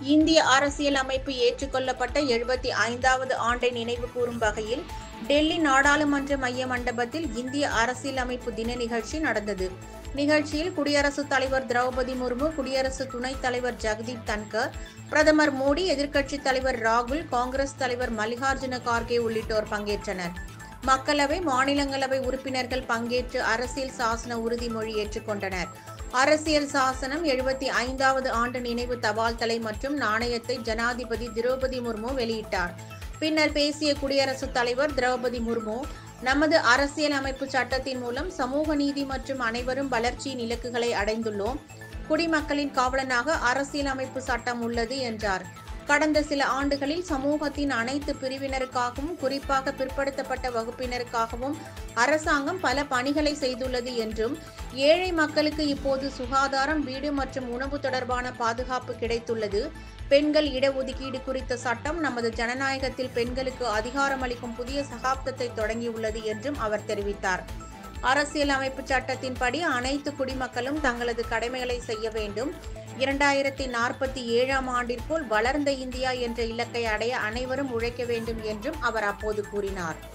இந்திய அரசியல் அமைப்பு ஏற்றுக்கொள்ளப்பட்ட எழுபத்தி ஐந்தாவது ஆண்டை நினைவு கூறும் வகையில் டெல்லி நாடாளுமன்ற மைய மண்டபத்தில் இந்திய அரசியல் அமைப்பு தின நிகழ்ச்சி நடந்தது. நிகழ்ச்சியில் குடியரசுத் தலைவர் திரௌபதி முர்மு குடியரசு துணைத் தலைவர் ஜெகதீப் தன்கர் பிரதமர் மோடி எதிர்க்கட்சித் தலைவர் ராகுல் காங்கிரஸ் தலைவர் மல்லிகார்ஜுன கார்கே உள்ளிட்டோர் பங்கேற்றனர். மக்களவை மாநிலங்களவை உறுப்பினர்கள் பங்கேற்று அரசியல் சாசன உறுதிமொழி ஏற்றுக்கொண்டனர் அரசியல் சாசனம் எழுபத்தி ஐந்தாவது ஆண்டு நினைவு தபால் தலை மற்றும் நாணயத்தை ஜனாதிபதி திரௌபதி முர்மு வெளியிட்டார். பின்னர் பேசிய குடியரசுத் தலைவர் திரௌபதி முர்மு நமது அரசியல் அமைப்பு சட்டத்தின் மூலம் சமூக நீதி மற்றும் அனைவரும் வளர்ச்சியின் இலக்குகளை அடைந்துள்ளோம். குடிமக்களின் காவலனாக அரசியல் அமைப்பு சட்டம் உள்ளது என்றார். கடந்த சில ஆண்டுகளில் சமூகத்தின் அனைத்து பிரிவினருக்காகவும் குறிப்பாக பிற்படுத்தப்பட்ட வகுப்பினருக்காகவும் அரசாங்கம் பல பணிகளை செய்துள்ளது என்றும் ஏழை மக்களுக்கு இப்போது சுகாதாரம் வீடு மற்றும் உணவு தொடர்பான பாதுகாப்பு கிடைத்துள்ளது. பெண்கள் இடஒதுக்கீடு குறித்த சட்டம் நமது ஜனநாயகத்தில் பெண்களுக்கு அதிகாரமளிக்கும் புதிய சகாப்தத்தை தொடங்கியுள்ளது என்றும் அவர் தெரிவித்தார். அரசியலமைப்பு சட்டத்தின்படி அனைத்து குடிமக்களும் தங்களது கடமைகளை செய்ய வேண்டும். இரண்டாயிரத்தி நாற்பத்தி ஏழாம் ஆண்டிற்குள் வளர்ந்த இந்தியா என்ற இலக்கை அடைய அனைவரும் உழைக்க வேண்டும் என்றும் அவர் அப்போது கூறினார்.